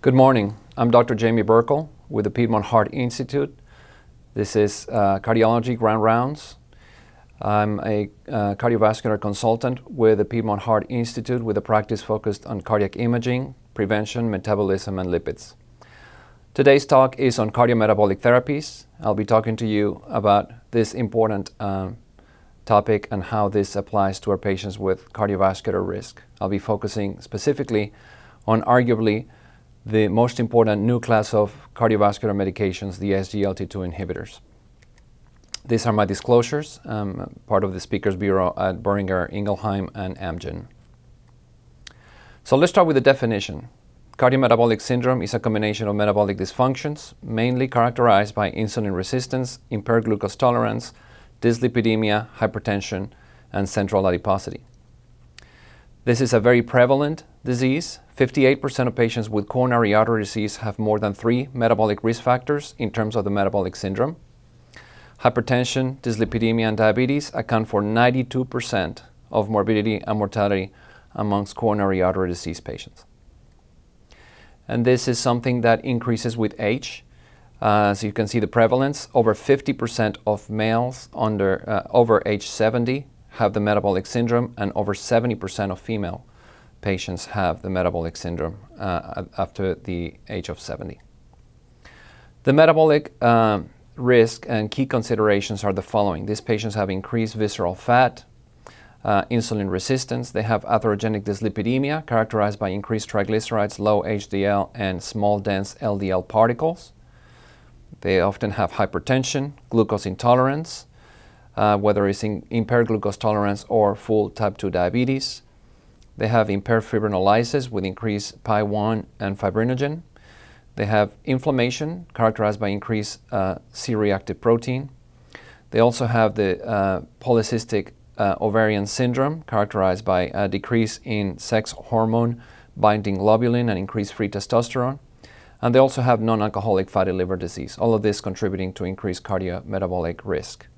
Good morning. I'm Dr. Jaime Burkle with the Piedmont Heart Institute. This is uh, Cardiology Grand Rounds. I'm a uh, cardiovascular consultant with the Piedmont Heart Institute with a practice focused on cardiac imaging, prevention, metabolism, and lipids. Today's talk is on cardiometabolic therapies. I'll be talking to you about this important um, topic and how this applies to our patients with cardiovascular risk. I'll be focusing specifically on arguably the most important new class of cardiovascular medications, the SGLT2 inhibitors. These are my disclosures, um, part of the Speakers Bureau at Boehringer Ingelheim and Amgen. So let's start with the definition. Cardiometabolic syndrome is a combination of metabolic dysfunctions, mainly characterized by insulin resistance, impaired glucose tolerance, dyslipidemia, hypertension, and central adiposity. This is a very prevalent disease. 58% of patients with coronary artery disease have more than three metabolic risk factors in terms of the metabolic syndrome. Hypertension, dyslipidemia, and diabetes account for 92% of morbidity and mortality amongst coronary artery disease patients. And this is something that increases with age. Uh, so you can see the prevalence, over 50% of males under, uh, over age 70 have the metabolic syndrome and over 70% of female patients have the metabolic syndrome uh, after the age of 70. The metabolic um, risk and key considerations are the following. These patients have increased visceral fat, uh, insulin resistance. They have atherogenic dyslipidemia characterized by increased triglycerides, low HDL, and small dense LDL particles. They often have hypertension, glucose intolerance, uh, whether it's in impaired glucose tolerance or full type 2 diabetes. They have impaired fibrinolysis with increased PAI-1 and fibrinogen. They have inflammation characterized by increased uh, C-reactive protein. They also have the uh, polycystic uh, ovarian syndrome characterized by a decrease in sex hormone binding globulin and increased free testosterone. And they also have non-alcoholic fatty liver disease, all of this contributing to increased cardiometabolic risk.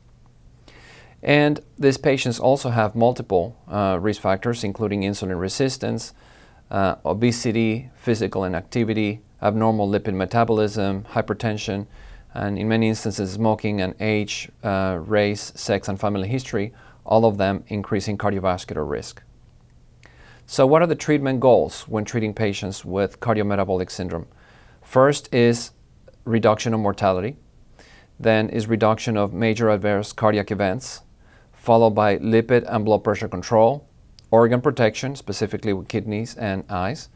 And these patients also have multiple uh, risk factors, including insulin resistance, uh, obesity, physical inactivity, abnormal lipid metabolism, hypertension, and in many instances, smoking and age, uh, race, sex, and family history, all of them increasing cardiovascular risk. So what are the treatment goals when treating patients with cardiometabolic syndrome? First is reduction of mortality, then is reduction of major adverse cardiac events, followed by lipid and blood pressure control, organ protection, specifically with kidneys and eyes,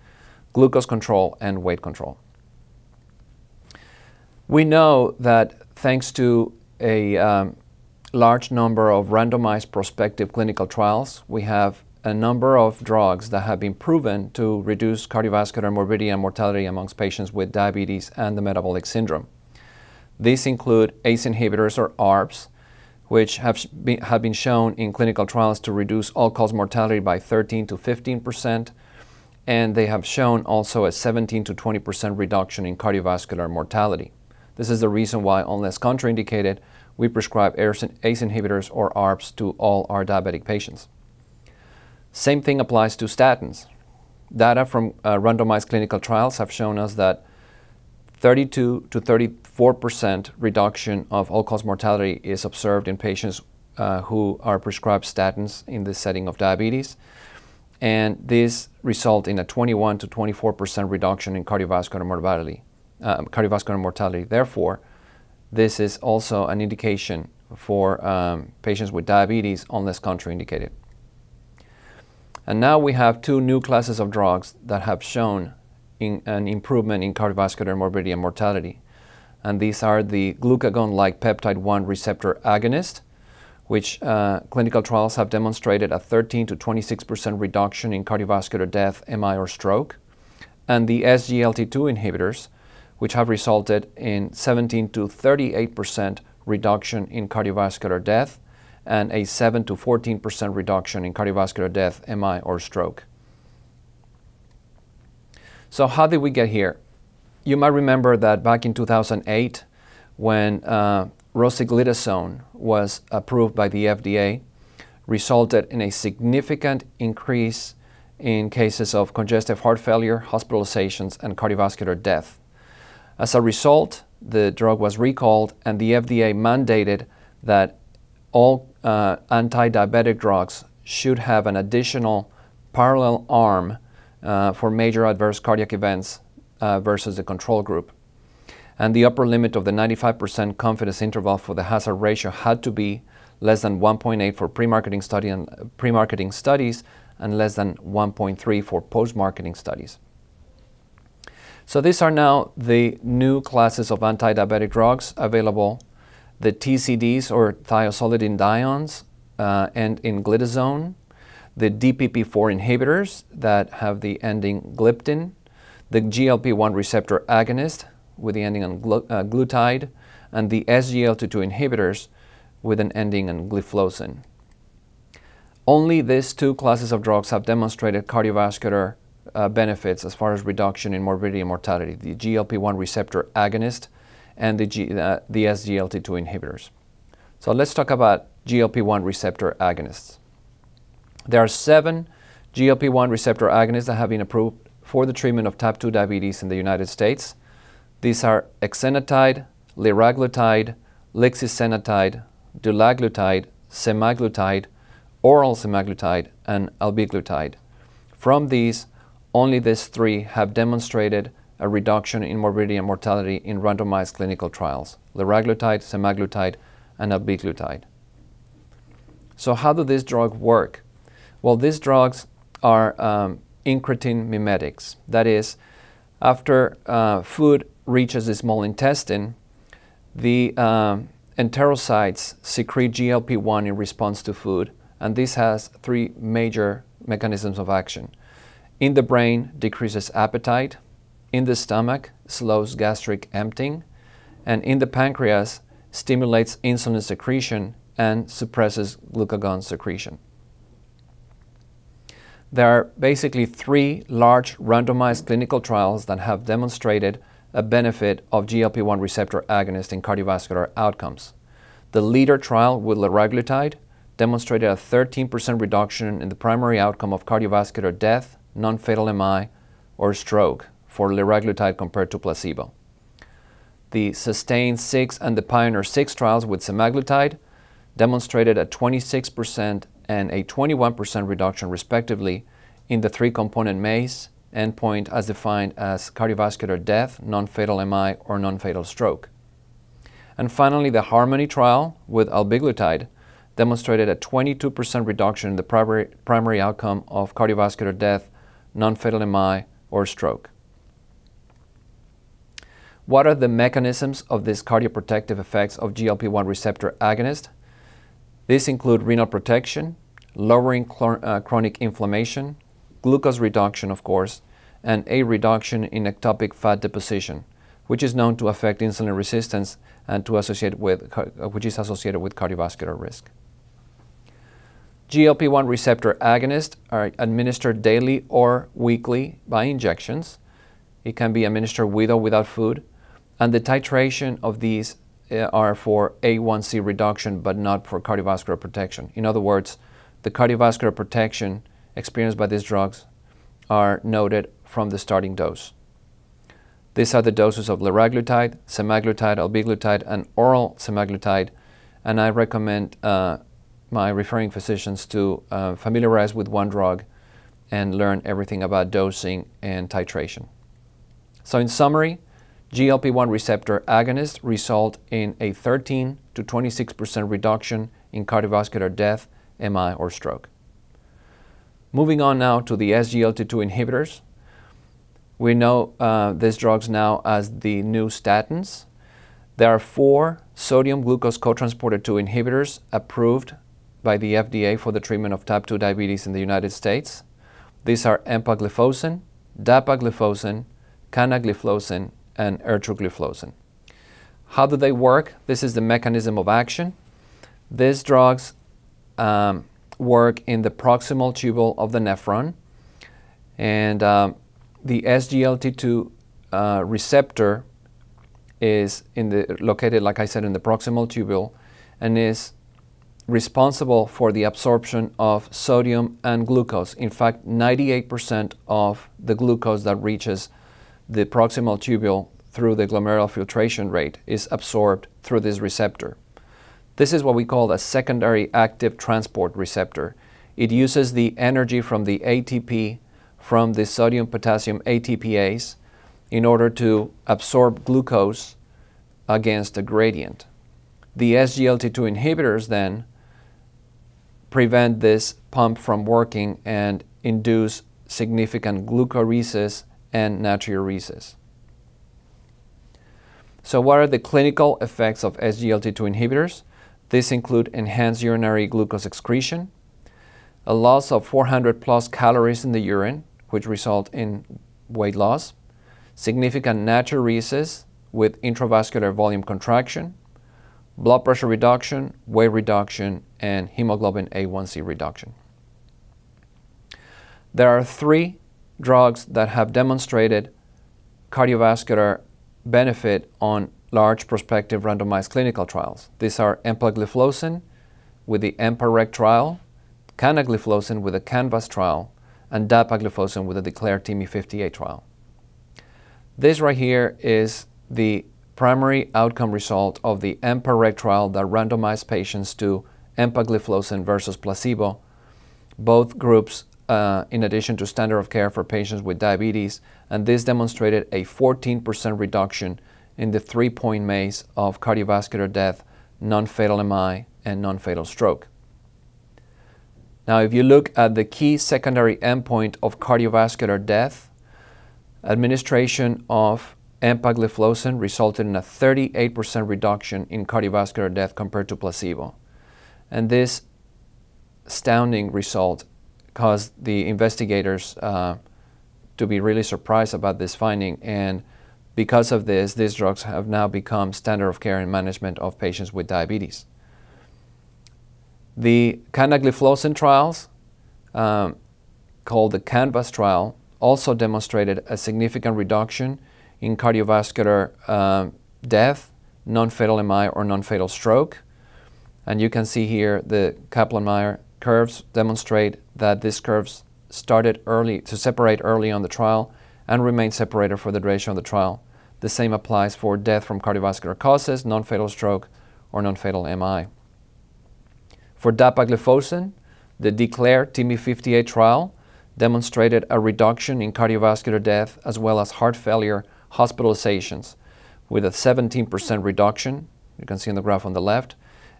glucose control, and weight control. We know that thanks to a um, large number of randomized prospective clinical trials, we have a number of drugs that have been proven to reduce cardiovascular morbidity and mortality amongst patients with diabetes and the metabolic syndrome. These include ACE inhibitors or ARBs, which have been, have been shown in clinical trials to reduce all-cause mortality by 13 to 15 percent, and they have shown also a 17 to 20 percent reduction in cardiovascular mortality. This is the reason why, unless contraindicated, we prescribe ACE inhibitors or ARBs to all our diabetic patients. Same thing applies to statins. Data from uh, randomized clinical trials have shown us that 32 to 30 4% reduction of all-cause mortality is observed in patients uh, who are prescribed statins in the setting of diabetes. And this result in a 21 to 24% reduction in cardiovascular mortality. Um, cardiovascular mortality. Therefore, this is also an indication for um, patients with diabetes unless contraindicated. And now we have two new classes of drugs that have shown in, an improvement in cardiovascular morbidity and mortality. And these are the glucagon-like peptide 1 receptor agonist, which uh, clinical trials have demonstrated a 13 to 26% reduction in cardiovascular death, MI, or stroke, and the SGLT2 inhibitors, which have resulted in 17 to 38% reduction in cardiovascular death and a 7 to 14% reduction in cardiovascular death, MI, or stroke. So how did we get here? You might remember that back in 2008, when uh, rosiglitazone was approved by the FDA, resulted in a significant increase in cases of congestive heart failure, hospitalizations, and cardiovascular death. As a result, the drug was recalled, and the FDA mandated that all uh, anti diabetic drugs should have an additional parallel arm uh, for major adverse cardiac events uh, versus the control group. And the upper limit of the 95% confidence interval for the hazard ratio had to be less than 1.8 for pre-marketing study and pre-marketing studies and less than 1.3 for post-marketing studies. So these are now the new classes of anti-diabetic drugs available, the TZDs or thiazolidinediones uh, and in glitazone, the DPP-4 inhibitors that have the ending gliptin, the GLP-1 receptor agonist with the ending on uh, glutide, and the SGLT2 inhibitors with an ending on gliflozin. Only these two classes of drugs have demonstrated cardiovascular uh, benefits as far as reduction in morbidity and mortality, the GLP-1 receptor agonist and the, G, uh, the SGLT2 inhibitors. So let's talk about GLP-1 receptor agonists. There are seven GLP-1 receptor agonists that have been approved for the treatment of type 2 diabetes in the United States. These are exenatide, liraglutide, lixisenatide, dulaglutide, semaglutide, oral semaglutide, and albiglutide. From these, only these three have demonstrated a reduction in morbidity and mortality in randomized clinical trials, liraglutide, semaglutide, and albiglutide. So how do these drugs work? Well, these drugs are um, incretin mimetics. That is, after uh, food reaches the small intestine, the um, enterocytes secrete GLP-1 in response to food, and this has three major mechanisms of action. In the brain, decreases appetite. In the stomach, slows gastric emptying. And in the pancreas, stimulates insulin secretion and suppresses glucagon secretion. There are basically three large randomized clinical trials that have demonstrated a benefit of GLP-1 receptor agonist in cardiovascular outcomes. The LEADER trial with liraglutide demonstrated a 13% reduction in the primary outcome of cardiovascular death, non-fatal MI, or stroke for liraglutide compared to placebo. The SUSTAIN 6 and the PIONEER 6 trials with semaglutide demonstrated a 26% and a 21% reduction respectively in the three-component MACE endpoint as defined as cardiovascular death, non-fatal MI, or non-fatal stroke. And finally, the HARMONY trial with albiglutide demonstrated a 22% reduction in the primary, primary outcome of cardiovascular death, non-fatal MI, or stroke. What are the mechanisms of these cardioprotective effects of GLP-1 receptor agonist? These include renal protection, lowering uh, chronic inflammation, glucose reduction, of course, and a reduction in ectopic fat deposition, which is known to affect insulin resistance and to associate with, uh, which is associated with cardiovascular risk. GLP-1 receptor agonists are administered daily or weekly by injections. It can be administered with or without food, and the titration of these are for A1C reduction but not for cardiovascular protection. In other words, the cardiovascular protection experienced by these drugs are noted from the starting dose. These are the doses of liraglutide, semaglutide, albiglutide, and oral semaglutide, and I recommend uh, my referring physicians to uh, familiarize with one drug and learn everything about dosing and titration. So in summary, GLP-1 receptor agonists result in a 13 to 26% reduction in cardiovascular death, MI, or stroke. Moving on now to the SGLT2 inhibitors. We know uh, these drugs now as the new statins. There are four sodium glucose cotransporter 2 inhibitors approved by the FDA for the treatment of type 2 diabetes in the United States. These are empagliflozin, dapagliflozin, canagliflozin, and ertugliflozin. How do they work? This is the mechanism of action. These drugs um, work in the proximal tubule of the nephron, and um, the SGLT2 uh, receptor is in the, located, like I said, in the proximal tubule, and is responsible for the absorption of sodium and glucose. In fact, 98% of the glucose that reaches the proximal tubule through the glomerular filtration rate is absorbed through this receptor. This is what we call a secondary active transport receptor. It uses the energy from the ATP from the sodium potassium ATPase in order to absorb glucose against a gradient. The SGLT2 inhibitors then prevent this pump from working and induce significant glucuresis and natriuresis. So what are the clinical effects of SGLT2 inhibitors? These include enhanced urinary glucose excretion, a loss of 400 plus calories in the urine, which result in weight loss, significant natriuresis with intravascular volume contraction, blood pressure reduction, weight reduction, and hemoglobin A1C reduction. There are three drugs that have demonstrated cardiovascular benefit on large prospective randomized clinical trials. These are empagliflozin with the EMPA-REG trial, canagliflozin with the CANVAS trial, and dapagliflozin with the DECLARE TIMI 58 trial. This right here is the primary outcome result of the EMPA-REG trial that randomized patients to empagliflozin versus placebo. Both groups, uh, in addition to standard of care for patients with diabetes, and this demonstrated a 14% reduction in the three-point MACE of cardiovascular death, non-fatal MI, and non-fatal stroke. Now, if you look at the key secondary endpoint of cardiovascular death, administration of empagliflozin resulted in a 38% reduction in cardiovascular death compared to placebo. And this astounding result caused the investigators uh, to be really surprised about this finding. And because of this, these drugs have now become standard of care in management of patients with diabetes. The canagliflozin trials, um, called the CANVAS trial, also demonstrated a significant reduction in cardiovascular uh, death, non-fatal MI or non-fatal stroke. And you can see here the Kaplan-Meier curves demonstrate that these curves started early to separate early on the trial and remain separated for the duration of the trial. The same applies for death from cardiovascular causes, non-fatal stroke, or non-fatal MI. For dapagliflozin, the DECLARE TIMI 58 trial demonstrated a reduction in cardiovascular death as well as heart failure hospitalizations with a 17% reduction, you can see in the graph on the left,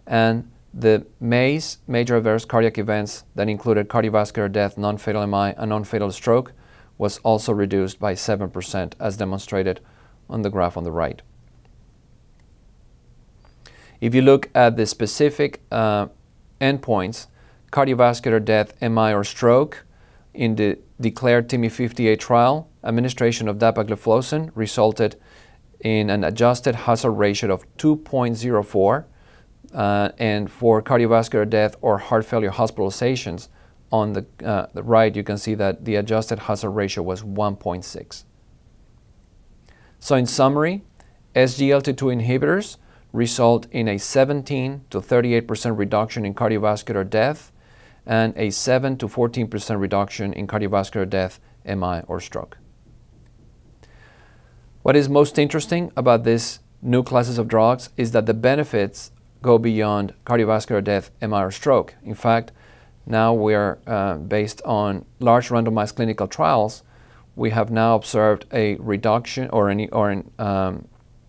and the MACE, major adverse cardiac events that included cardiovascular death, non-fatal MI, and non-fatal stroke was also reduced by 7% as demonstrated on the graph on the right. If you look at the specific uh, endpoints, cardiovascular death, MI, or stroke, in the DECLARE TIMI 58 trial, administration of dapagliflozin resulted in an adjusted hazard ratio of 2.04 uh, and for cardiovascular death or heart failure hospitalizations on the, uh, the right you can see that the adjusted hazard ratio was 1.6. So in summary, SGLT2 inhibitors result in a 17 to 38% reduction in cardiovascular death and a 7 to 14% reduction in cardiovascular death, MI, or stroke. What is most interesting about these new classes of drugs is that the benefits go beyond cardiovascular death, MI, or stroke. In fact, now we are uh, based on large randomized clinical trials. We have now observed a reduction or an, or an um,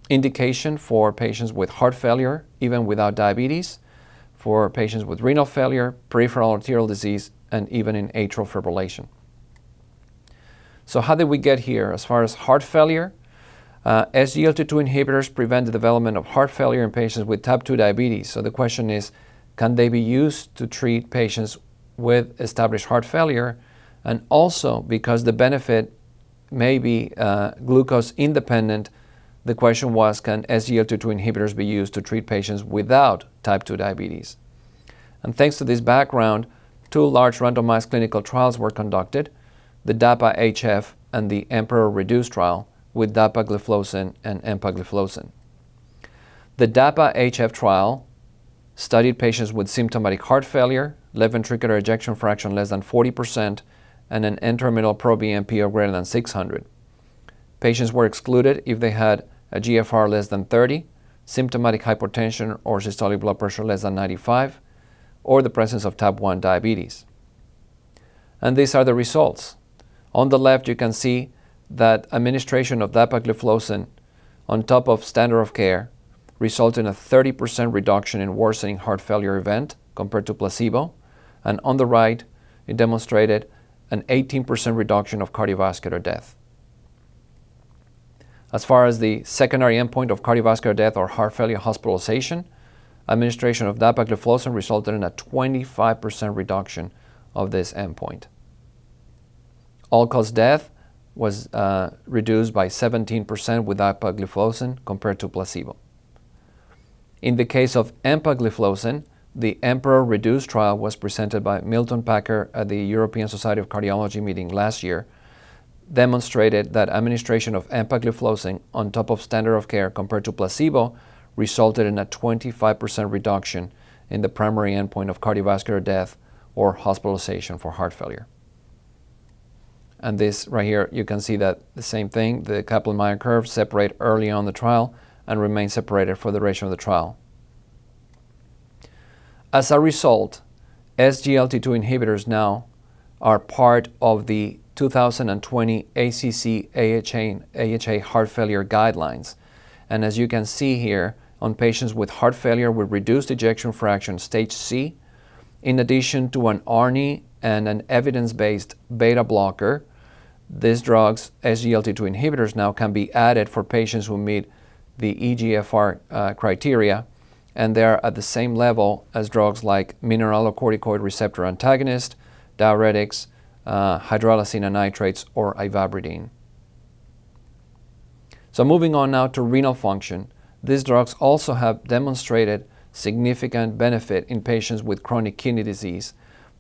indication for patients with heart failure, even without diabetes, for patients with renal failure, peripheral arterial disease, and even in atrial fibrillation. So how did we get here? As far as heart failure, uh, SGLT2 inhibitors prevent the development of heart failure in patients with type 2 diabetes. So the question is, can they be used to treat patients with established heart failure? And also, because the benefit may be uh, glucose independent, the question was, can SGLT2 inhibitors be used to treat patients without type 2 diabetes? And thanks to this background, two large randomized clinical trials were conducted, the DAPA-HF and the EMPEROR-Reduce trial with dapagliflozin and empagliflozin. The DAPA-HF trial studied patients with symptomatic heart failure, left ventricular ejection fraction less than 40%, and an N-terminal proBNP of greater than 600. Patients were excluded if they had a GFR less than 30, symptomatic hypertension or systolic blood pressure less than 95, or the presence of type 1 diabetes. And these are the results. On the left, you can see that administration of dapagliflozin on top of standard of care resulted in a 30% reduction in worsening heart failure event compared to placebo. And on the right, it demonstrated an 18% reduction of cardiovascular death. As far as the secondary endpoint of cardiovascular death or heart failure hospitalization, administration of dapagliflozin resulted in a 25% reduction of this endpoint. All-cause death was uh, reduced by 17% with dapagliflozin compared to placebo. In the case of empagliflozin, the EMPEROR Reduced trial was presented by Milton Packer at the European Society of Cardiology meeting last year, demonstrated that administration of empagliflozin on top of standard of care compared to placebo resulted in a 25% reduction in the primary endpoint of cardiovascular death or hospitalization for heart failure. And this right here, you can see that the same thing, the Kaplan-Meier curves separate early on the trial and remain separated for the duration of the trial. As a result, SGLT2 inhibitors now are part of the 2020 ACC AHA, AHA heart failure guidelines. And as you can see here, on patients with heart failure with reduced ejection fraction stage C, in addition to an ARNI and an evidence-based beta blocker, these drugs, SGLT2 inhibitors now can be added for patients who meet the EGFR uh, criteria, and they're at the same level as drugs like mineralocorticoid receptor antagonist, diuretics, uh, hydralazine nitrates, or ivabradine. So moving on now to renal function, these drugs also have demonstrated significant benefit in patients with chronic kidney disease.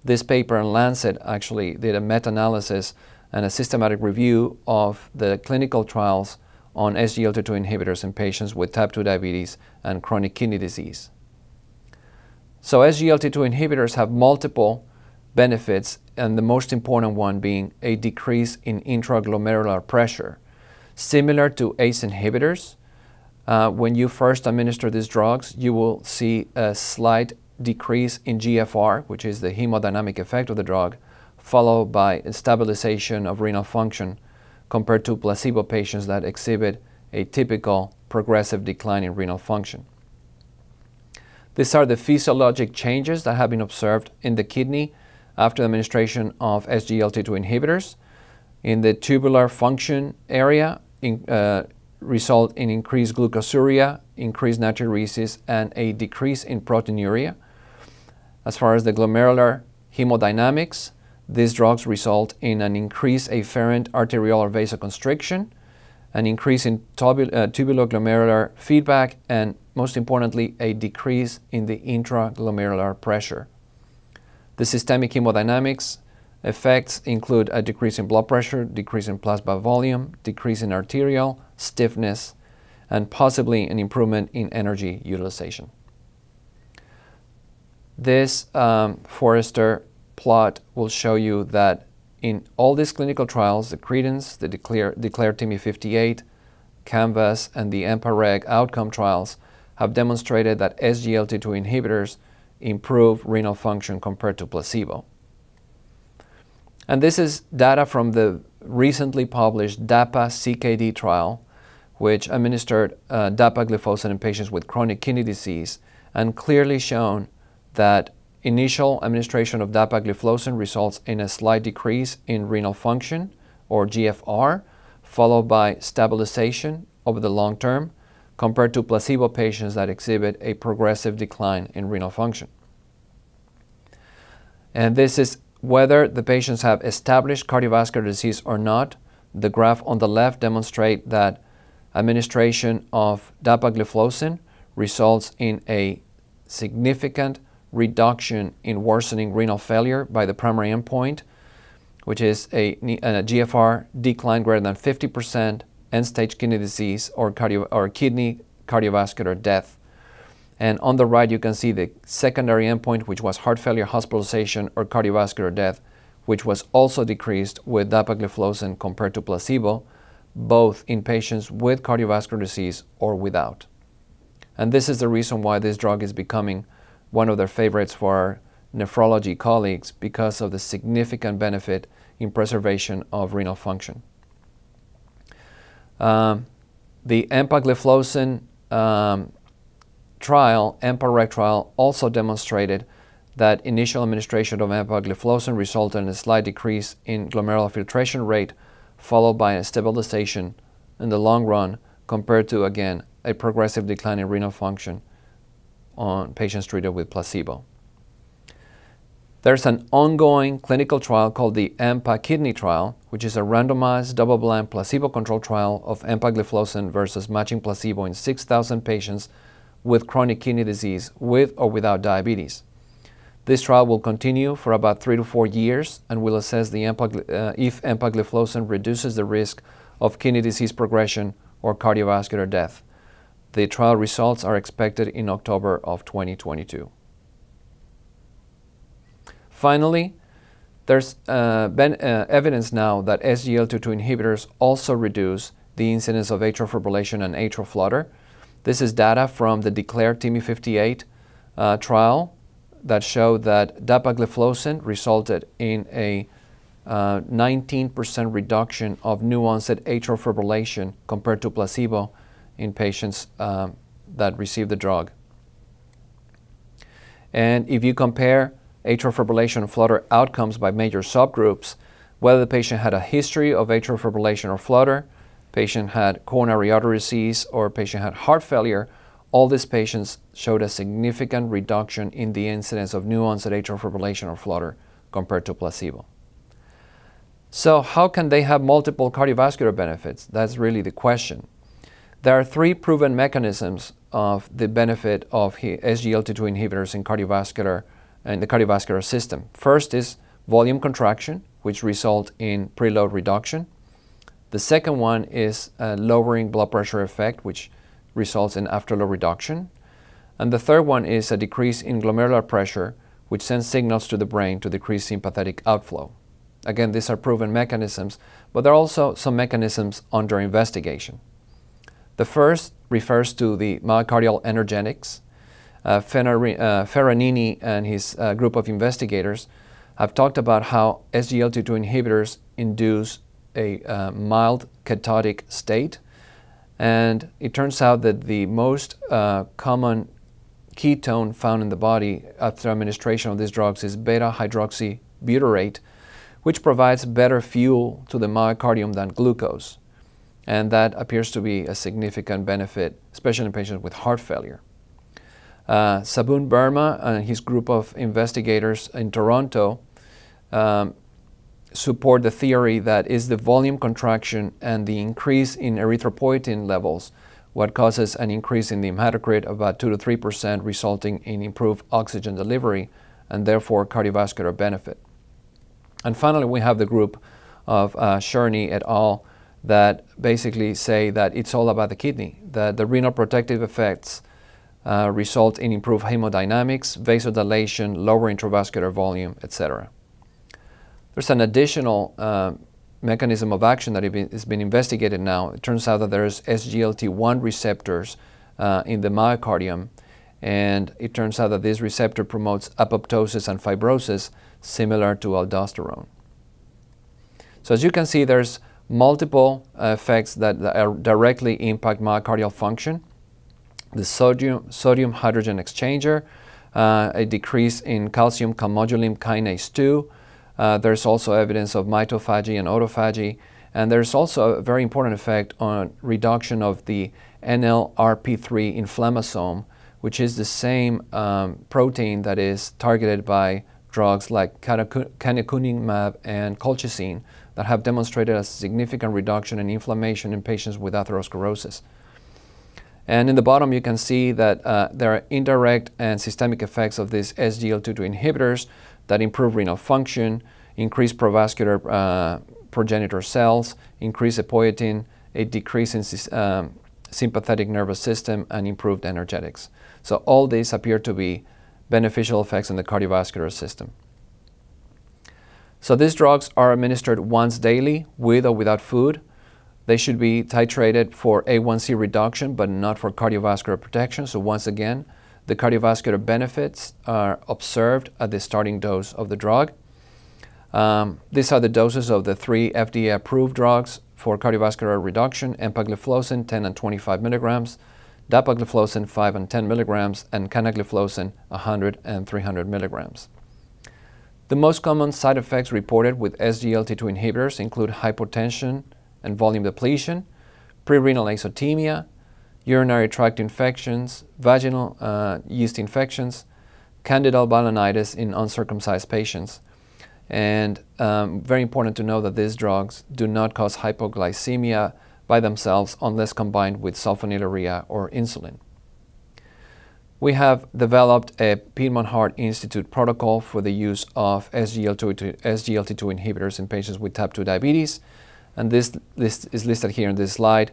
This paper in Lancet actually did a meta-analysis and a systematic review of the clinical trials on SGLT2 inhibitors in patients with type 2 diabetes and chronic kidney disease. So SGLT2 inhibitors have multiple benefits and the most important one being a decrease in intraglomerular pressure. Similar to ACE inhibitors, uh, when you first administer these drugs, you will see a slight decrease in GFR, which is the hemodynamic effect of the drug, followed by stabilization of renal function compared to placebo patients that exhibit a typical progressive decline in renal function. These are the physiologic changes that have been observed in the kidney after administration of SGLT2 inhibitors. In the tubular function area, in, uh, result in increased glucosuria, increased natriuresis, and a decrease in proteinuria. As far as the glomerular hemodynamics, these drugs result in an increased afferent arteriolar vasoconstriction, an increase in tubul uh, tubuloglomerular feedback, and most importantly, a decrease in the intraglomerular pressure. The systemic hemodynamics effects include a decrease in blood pressure, decrease in plasma volume, decrease in arterial stiffness, and possibly an improvement in energy utilization. This um, Forrester plot will show you that in all these clinical trials, the Credence, the Declare, Declare TIMI 58, CANVAS, and the EMPA-REG outcome trials have demonstrated that SGLT2 inhibitors improve renal function compared to placebo. And this is data from the recently published DAPA-CKD trial, which administered uh, dapagliflozin in patients with chronic kidney disease and clearly shown that Initial administration of dapagliflozin results in a slight decrease in renal function, or GFR, followed by stabilization over the long term, compared to placebo patients that exhibit a progressive decline in renal function. And this is whether the patients have established cardiovascular disease or not. The graph on the left demonstrate that administration of dapagliflozin results in a significant reduction in worsening renal failure by the primary endpoint, which is a, a GFR decline greater than 50%, end-stage kidney disease, or, cardio, or kidney cardiovascular death. And on the right, you can see the secondary endpoint, which was heart failure, hospitalization, or cardiovascular death, which was also decreased with dapagliflozin compared to placebo, both in patients with cardiovascular disease or without. And this is the reason why this drug is becoming one of their favorites for nephrology colleagues because of the significant benefit in preservation of renal function. Um, the empagliflozin um, trial, EMPA-REG trial, also demonstrated that initial administration of empagliflozin resulted in a slight decrease in glomerular filtration rate, followed by a stabilization in the long run compared to, again, a progressive decline in renal function on patients treated with placebo. There's an ongoing clinical trial called the EMPA kidney trial, which is a randomized double-blind placebo-controlled trial of empagliflozin versus matching placebo in 6,000 patients with chronic kidney disease with or without diabetes. This trial will continue for about three to four years and will assess the empagl uh, if empagliflozin reduces the risk of kidney disease progression or cardiovascular death. The trial results are expected in October of 2022. Finally, there's uh, been uh, evidence now that SGLT2 inhibitors also reduce the incidence of atrial fibrillation and atrial flutter. This is data from the DECLARE TIMI58 uh, trial that showed that dapagliflozin resulted in a 19% uh, reduction of new onset atrial fibrillation compared to placebo in patients um, that receive the drug. And if you compare atrial fibrillation and flutter outcomes by major subgroups, whether the patient had a history of atrial fibrillation or flutter, patient had coronary artery disease, or patient had heart failure, all these patients showed a significant reduction in the incidence of new onset atrial fibrillation or flutter compared to placebo. So how can they have multiple cardiovascular benefits? That's really the question. There are three proven mechanisms of the benefit of SGLT2 inhibitors in cardiovascular in the cardiovascular system. First is volume contraction, which result in preload reduction. The second one is a lowering blood pressure effect, which results in afterload reduction. And the third one is a decrease in glomerular pressure, which sends signals to the brain to decrease sympathetic outflow. Again, these are proven mechanisms, but there are also some mechanisms under investigation. The first refers to the myocardial energetics, uh, uh, Ferrannini and his uh, group of investigators have talked about how SGLT2 inhibitors induce a uh, mild ketotic state. And it turns out that the most uh, common ketone found in the body after administration of these drugs is beta hydroxybutyrate, which provides better fuel to the myocardium than glucose. And that appears to be a significant benefit, especially in patients with heart failure. Uh, Subodh Verma and his group of investigators in Toronto um, support the theory that is the volume contraction and the increase in erythropoietin levels what causes an increase in the hematocrit of about 2 to 3 percent resulting in improved oxygen delivery and therefore cardiovascular benefit. And finally we have the group of uh, et al. That basically say that it's all about the kidney, that the renal protective effects uh, result in improved hemodynamics, vasodilation, lower intravascular volume, etc. There's an additional uh, mechanism of action that has been investigated now. It turns out that there's SGLT1 receptors uh, in the myocardium, and it turns out that this receptor promotes apoptosis and fibrosis similar to aldosterone. So as you can see, there's multiple effects that, that directly impact myocardial function the sodium, sodium hydrogen exchanger, uh, a decrease in calcium calmodulin kinase 2. Uh, there's also evidence of mitophagy and autophagy. And there's also a very important effect on reduction of the NLRP3 inflammasome, which is the same um, protein that is targeted by drugs like canakinumab and colchicine that have demonstrated a significant reduction in inflammation in patients with atherosclerosis. And in the bottom, you can see that uh, there are indirect and systemic effects of these SGLT2 inhibitors that improve renal function, increase provascular uh, progenitor cells, increase apoietin, a decrease in um, sympathetic nervous system, and improved energetics. So all these appear to be beneficial effects in the cardiovascular system. So these drugs are administered once daily with or without food. They should be titrated for A1C reduction, but not for cardiovascular protection. So once again, the cardiovascular benefits are observed at the starting dose of the drug. Um, these are the doses of the three FDA-approved drugs for cardiovascular reduction, empagliflozin 10 and 25 milligrams, dapagliflozin 5 and 10 milligrams, and canagliflozin 100 and 300 milligrams. The most common side effects reported with SGLT2 inhibitors include hypotension and volume depletion, prerenal azotemia, urinary tract infections, vaginal uh, yeast infections, candidal balanitis in uncircumcised patients. And um, very important to know that these drugs do not cause hypoglycemia by themselves unless combined with sulfonylurea or insulin. We have developed a Piedmont Heart Institute protocol for the use of SGLT2, SGLT2 inhibitors in patients with type 2 diabetes, and this list is listed here in this slide.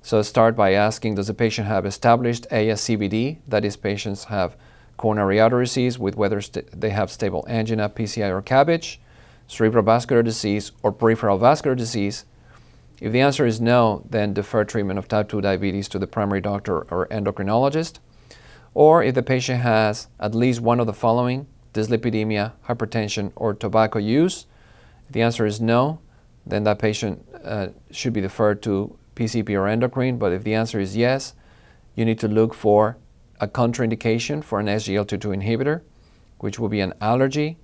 So start by asking, does the patient have established ASCVD? That is, patients have coronary artery disease with whether they have stable angina, PCI, or CABG, cerebrovascular disease, or peripheral vascular disease. If the answer is no, then defer treatment of type 2 diabetes to the primary doctor or endocrinologist. Or if the patient has at least one of the following, dyslipidemia, hypertension, or tobacco use, if the answer is no, then that patient uh, should be deferred to PCP or endocrine. But if the answer is yes, you need to look for a contraindication for an SGLT2 inhibitor, which will be an allergy,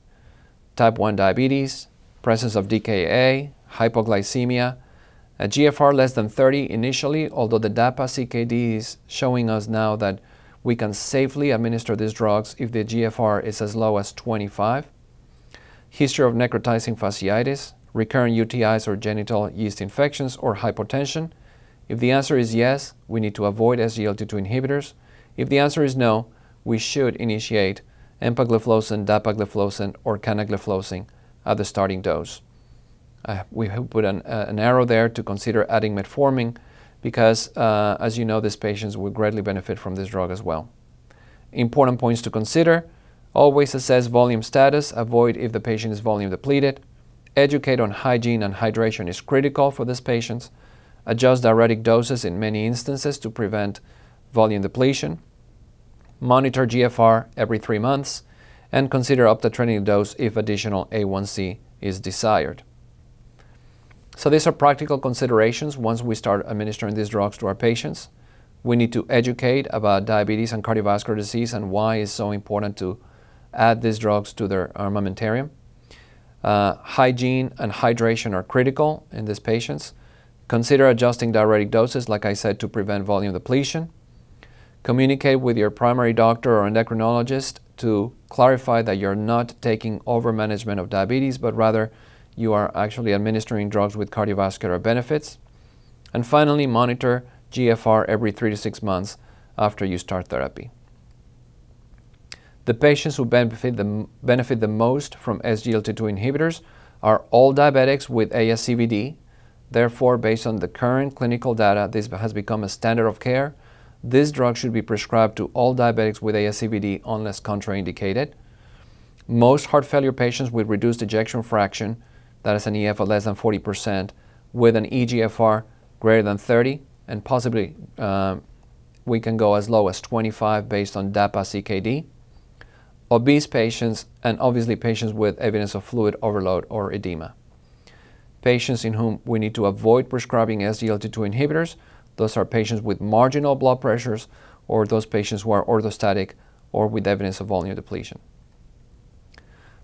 type 1 diabetes, presence of DKA, hypoglycemia, a GFR less than 30 initially, although the DAPA-CKD is showing us now that we can safely administer these drugs if the GFR is as low as 25. History of necrotizing fasciitis, recurrent UTIs or genital yeast infections, or hypotension. If the answer is yes, we need to avoid SGLT2 inhibitors. If the answer is no, we should initiate empagliflozin, dapagliflozin, or canagliflozin at the starting dose. Uh, we put an, uh, an, arrow there to consider adding metformin because, uh, as you know, these patients will greatly benefit from this drug as well. Important points to consider. Always assess volume status. Avoid if the patient is volume depleted. Educate on hygiene and hydration is critical for these patients. Adjust diuretic doses in many instances to prevent volume depletion monitor GFR every three months, and consider up dose if additional A1C is desired. So these are practical considerations once we start administering these drugs to our patients. We need to educate about diabetes and cardiovascular disease and why it's so important to add these drugs to their armamentarium. Uh, hygiene and hydration are critical in these patients. Consider adjusting diuretic doses, like I said, to prevent volume depletion. Communicate with your primary doctor or endocrinologist to clarify that you're not taking over management of diabetes, but rather you are actually administering drugs with cardiovascular benefits. And finally, monitor GFR every three to six months after you start therapy. The patients who benefit the, benefit the most from SGLT2 inhibitors are all diabetics with ASCVD. Therefore, based on the current clinical data, this has become a standard of care this drug should be prescribed to all diabetics with ASCVD unless contraindicated. Most heart failure patients with reduced ejection fraction, that is an EF of less than 40%, with an EGFR greater than 30, and possibly uh, we can go as low as 25 based on DAPA-CKD. Obese patients, and obviously patients with evidence of fluid overload or edema. Patients in whom we need to avoid prescribing SGLT2 inhibitors those are patients with marginal blood pressures or those patients who are orthostatic or with evidence of volume depletion.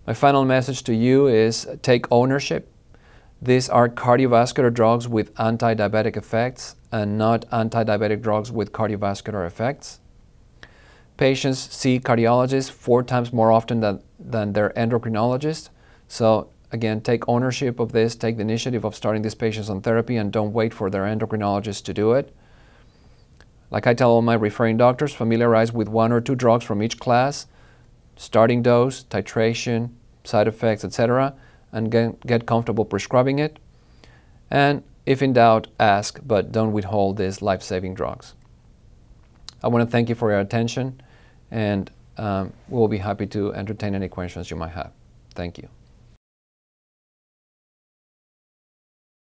My final message to you is take ownership. These are cardiovascular drugs with anti-diabetic effects and not anti-diabetic drugs with cardiovascular effects. Patients see cardiologists four times more often than, than their endocrinologist. So Again, take ownership of this, take the initiative of starting these patients on therapy and don't wait for their endocrinologist to do it. Like I tell all my referring doctors, familiarize with one or two drugs from each class, starting dose, titration, side effects, etc., and get, comfortable prescribing it. And if in doubt, ask, but don't withhold these life-saving drugs. I want to thank you for your attention, and um, we'll be happy to entertain any questions you might have. Thank you.